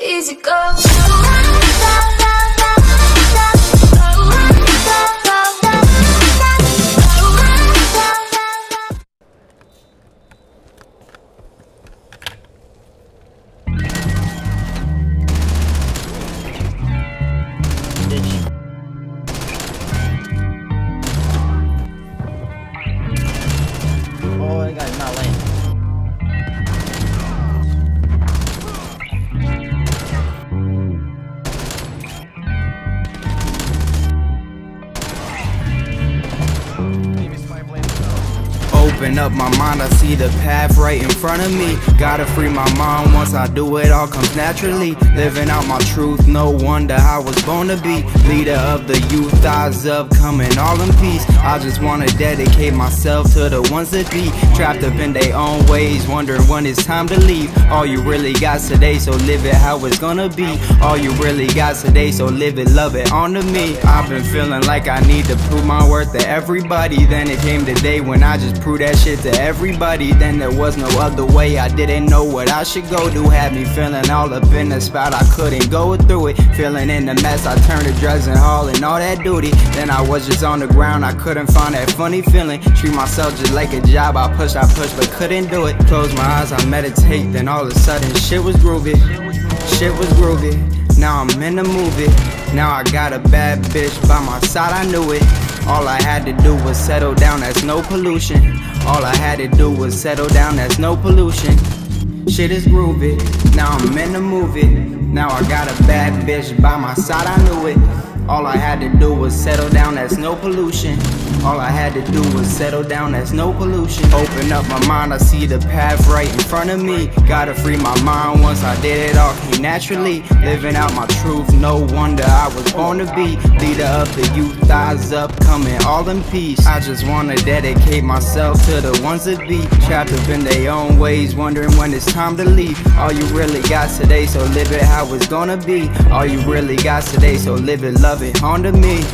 easy go. Open up my mind, I see the path right in front of me. Gotta free my mind once I do it, all comes naturally. Living out my truth, no wonder I was born to be. Leader of the youth, eyes up, coming all in peace. I just wanna dedicate myself to the ones that be trapped up in their own ways, wondering when it's time to leave. All you really got today, so live it how it's gonna be. All you really got today, so live it, love it, on to me. I've been feeling like I need to prove my worth to everybody. Then it came the day when I just proved that shit to everybody. Then there was no other way. I didn't know what I should go do. Had me feeling all up in the spot. I couldn't go through it. Feeling in the mess. I turned to drugs and all and all that duty. Then I was just on the ground. I couldn't find that funny feeling. Treat myself just like a job. I pushed, I pushed, but couldn't do it. Close my eyes, I meditate. Then all of a sudden, shit was groovy. Shit was groovy. Now I'm in the movie. Now I got a bad bitch by my side. I knew it. All I had to do was settle down, that's no pollution. All I had to do was settle down, that's no pollution. Shit is groovy, now I'm in the movie. Now I got a bad bitch by my side, I knew it. All I had to do was settle down, that's no pollution. All I had to do was settle down, that's no pollution. Open up my mind, I see the path right in front of me. Gotta free my mind once I did it all came naturally. Living out my truth, no wonder I was born to be. Leader of the youth, eyes up, coming all in peace. I just wanna dedicate myself to the ones that be trapped up in their own ways, wondering when it's time to leave. All you really got today, so live it how it's gonna be. All you really got today, so live it, love it, on to me.